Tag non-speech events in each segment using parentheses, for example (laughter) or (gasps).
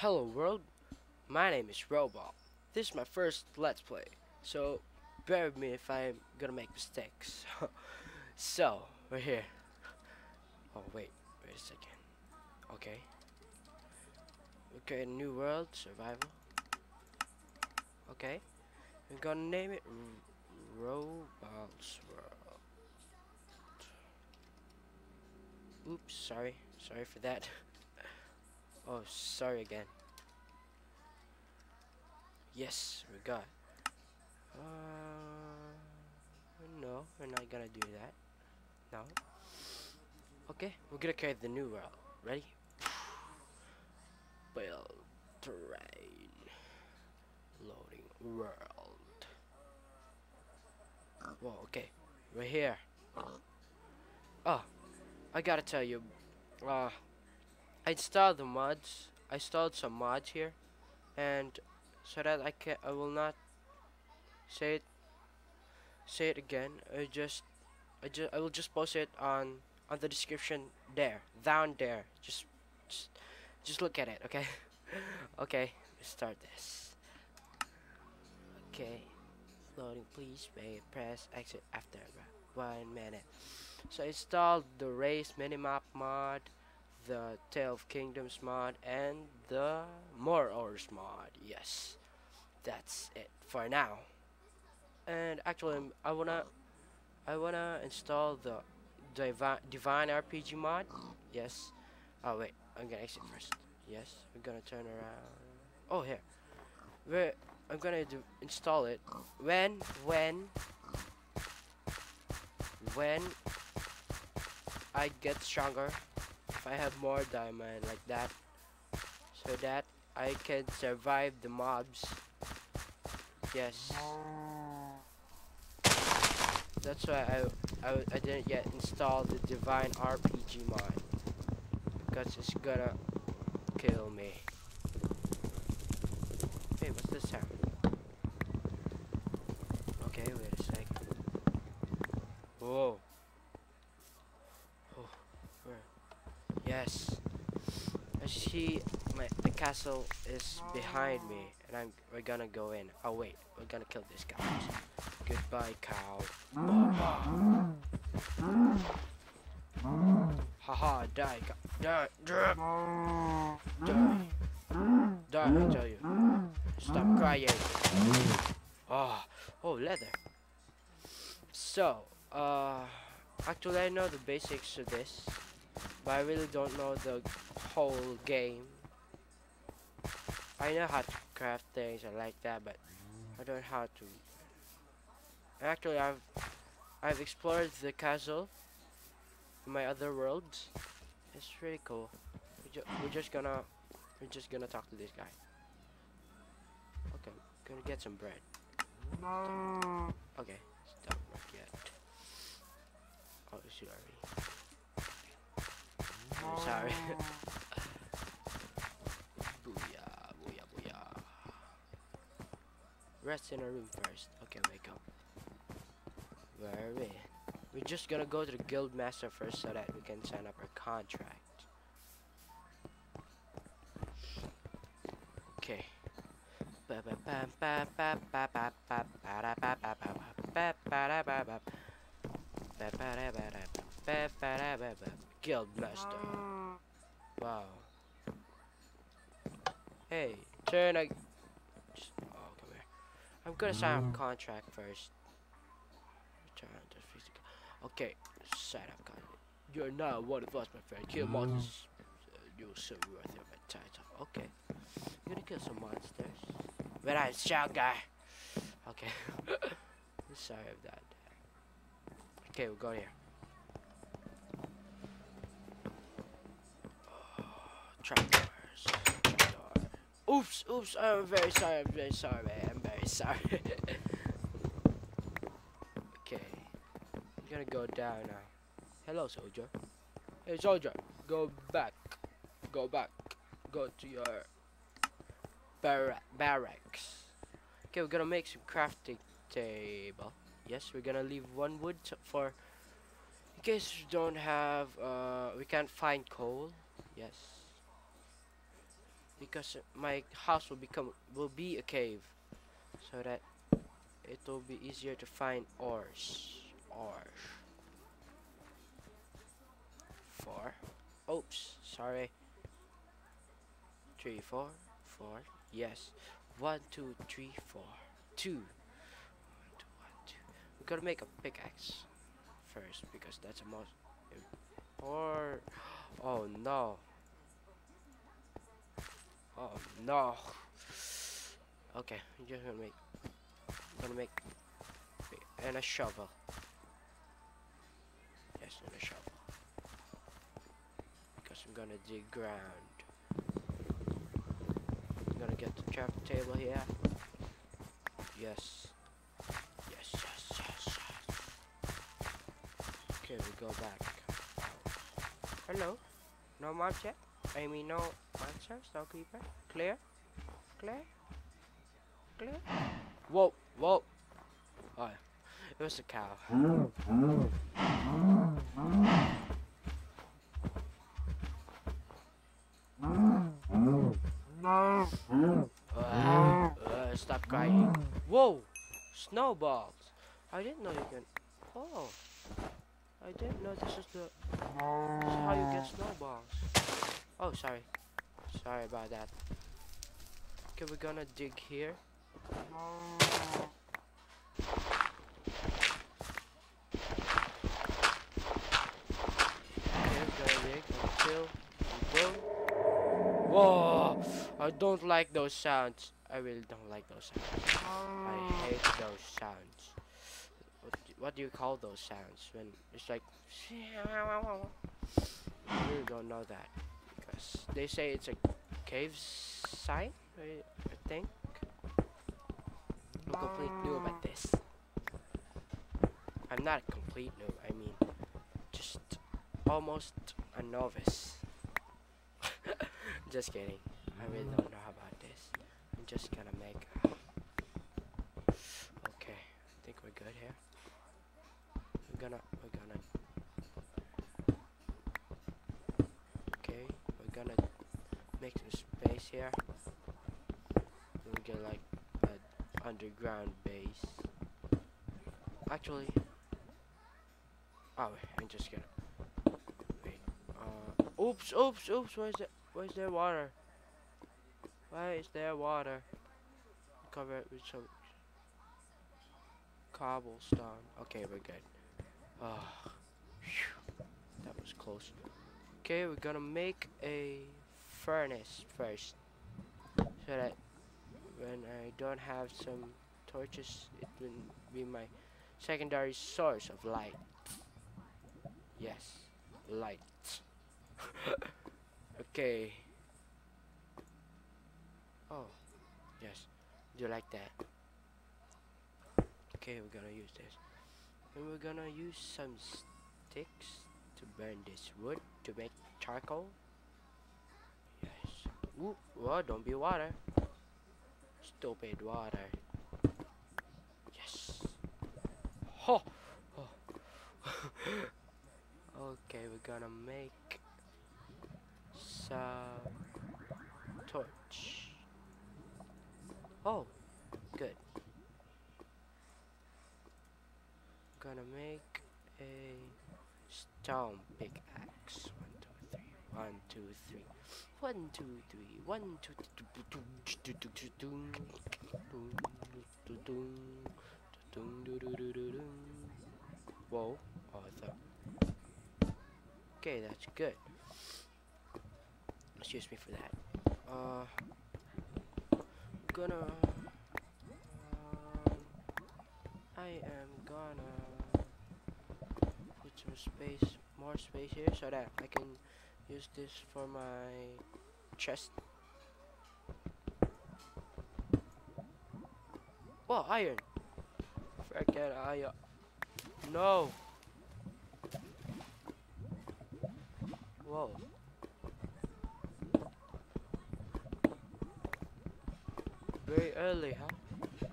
Hello world, my name is Robolt. This is my first Let's Play, so bear with me if I'm gonna make mistakes. (laughs) so, we're here. Oh wait, wait a second. Okay. Okay, new world, survival. Okay. We're gonna name it R Robolt's World. Oops, sorry. Sorry for that. (laughs) oh, sorry again. Yes, we got. Uh, no, we're not gonna do that. No. Okay, we're gonna create the new world. Ready? Build terrain. Loading world. Whoa, okay. We're here. Oh, I gotta tell you. Uh, I installed the mods. I installed some mods here. And so that I can I will not say it say it again. I just I just I will just post it on on the description there down there. Just just just look at it, okay? (laughs) okay, let's start this. Okay, loading. Please wait. Press exit after one minute. So I installed the Rei's Minimap mod, the Tale of Kingdoms mod, and the More Ores mod. Yes, that's it for now. And actually, I wanna, I wanna install the Divi Divine RPG mod. Yes. Oh wait, I'm gonna exit first. Yes, we're gonna turn around. Oh here, we're I'm gonna install it when when when I get stronger if I have more diamond like that. So that I can survive the mobs. Yes. That's why I, I, I didn't yet install the divine RPG mod. Because it's gonna kill me. Hey what's this sound? Okay wait a second. Whoa Yes. I see my the castle is behind me and I'm we're gonna go in. Oh wait, we're gonna kill this guy. Goodbye cow. Haha, die, die, die, die, die, I tell you. Stop crying. Oh, oh, leather. So, uh, actually I know the basics of this but I really don't know the whole game. I know how to craft things and like that, but I don't know how to. Actually, I've I've explored the castle in my other worlds. It's really cool. We're, ju we're just gonna we're just gonna talk to this guy. Okay, gonna get some bread. Okay, stop not yet. Oh, sorry. I'm sorry. (laughs) Rest in a room first. Okay, wake up. Where are we? We're just gonna go to the guild master first so that we can sign up our contract. Okay. Guildmaster. Ah. Wow. Hey, turn a. Just, oh, come here. I'm gonna sign up contract first. Return to physical. Okay, sign up contract. You're not one of us, my friend. Kill monsters. Uh, you'll soon be worth your title. Okay. I'm gonna kill some monsters. But I'm strong guy. Okay. (laughs) Sorry of that. Okay, we're going here. trapdoors. Trapdoor. Oops, oops, I'm very sorry, I'm very sorry, man. Sorry. (laughs) okay. I'm gonna go down now. Hello, soldier. Hey, soldier, go back. Go back. Go to your bar barracks. Okay, we're gonna make some crafting table. Yes, we're gonna leave one wood for in case we don't have, uh, we can't find coal. Yes. because my house will become will be a cave so that it will be easier to find ores ores four. Oops sorry. Three four four. Yes. One two three four. Two. One, two, one, two. we gotta make a pickaxe first because that's the most or (gasps) oh no. Oh no. Okay, I'm just gonna make gonna make and a shovel. Yes, and a shovel. Because I'm gonna dig ground. I'm gonna get the trap table here. Yes. Yes, yes, yes, yes. Okay, we go back. Hello? No mob yet? I mean no monsters, no creeper. Clear? Clear? Whoa, whoa. Oh, it was a cow. Uh, uh, stop crying. Whoa! Snowballs! I didn't know you can. Oh! I didn't know this is the. This is how you get snowballs. Oh, sorry. Sorry about that. Okay, we're gonna dig here. Whoa! I don't like those sounds. I really don't like those sounds. I hate those sounds. What do, what do you call those sounds? When it's like. I really don't know that. Because they say it's a cave sign, I think. I'm complete noob at this. I'm not a complete noob, I mean, just almost a novice. (laughs) just kidding. I really mm. don't know about this. I'm just gonna make. okay, I think we're good here. We're gonna, we're gonna. Okay, we're gonna make some space here. We get like underground base. Actually, oh, I'm just gonna wait. Uh, oops, oops, oops. Where's the, where's there water? Why is there water? Cover it with some cobblestone. Okay, we're good. Phew, that was close. Okay, we're gonna make a furnace first, so that when I don't have some torches, it will be my secondary source of light. Yes, light. (laughs) okay. Oh, yes. Do you like that? Okay, we're gonna use this. And we're gonna use some sticks to burn this wood to make charcoal. Yes. Ooh, well, don't be water. Stupid water. Yes. Ho! Oh. (laughs) okay, we're gonna make some torch. Oh, good. Gonna make a stone pickaxe. One, two, three. One, two, three. One, two, three. Whoa. Oh. Okay, that's good. Excuse me for that. Uh, gonna. Um, I am gonna put some space, more space here, so that I can use this for my chest. Whoa, iron! Forget iron. No! Whoa. Very early, huh?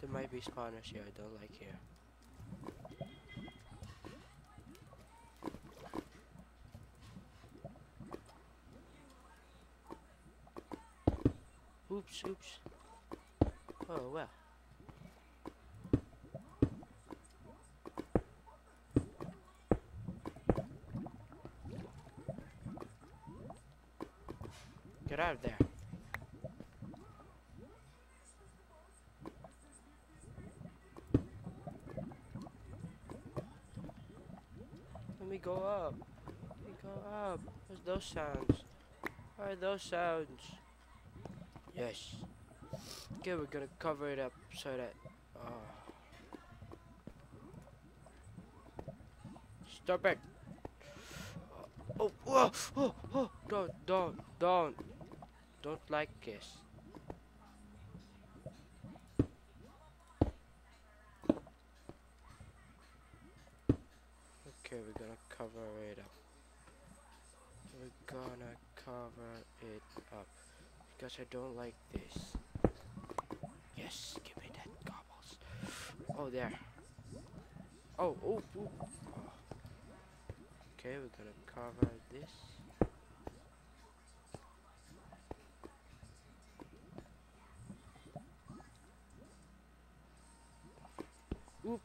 There might be spawners here I don't like here. Oops, oops. Oh well. Get out of there. Let me go up. Let me go up. What's those sounds? What are those sounds? Yes. Okay, we're gonna cover it up so that. Uh, stop it! Oh, oh, oh, oh, don't, don't, don't, don't like this. Okay, we're gonna cover it up. We're gonna cover it up because I don't like this. Yes, give me that gobbles. Oh, there. Oh, oh, oh. Okay, we're gonna cover this. Oops.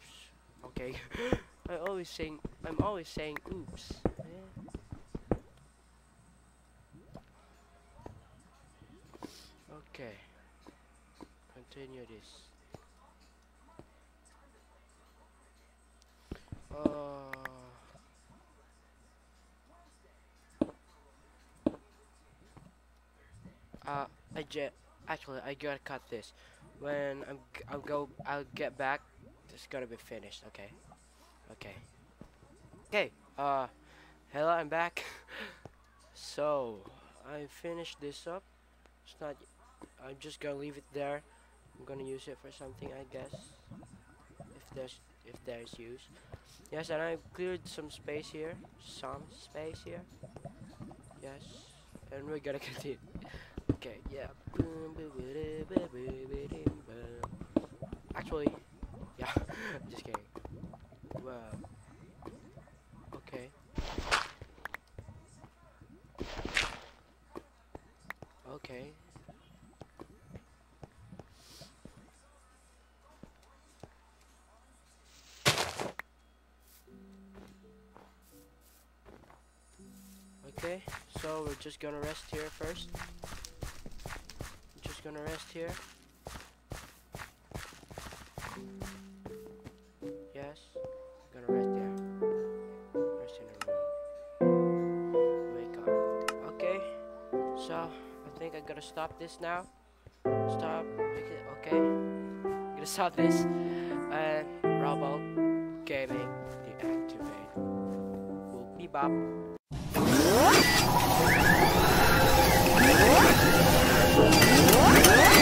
Okay. (laughs) I always saying I'm always saying oops. Yeah. Okay. Continue this. Uh Uh, I jet. Actually, I gotta cut this. When I'm, I'll go. I'll get back. It's gonna be finished. Okay. Okay. Okay. Uh, hello. I'm back. (laughs) so I finished this up. It's not. I'm just gonna leave it there. I'm gonna use it for something, I guess. If there's if there's use. Yes, and I've cleared some space here. Some space here. Yes. And we're gonna (laughs) continue. Okay, yeah. Actually, yeah, (laughs) just kidding. Wow. Okay. Okay. Okay, so we're just gonna rest here first just gonna rest here. Yes, gonna rest there. Rest in the room. Wake up. Okay, so I think I gotta stop this now. Stop. Okay, I'm gonna stop this. And Robolt Gaming deactivate. Boop bop. What? What? What?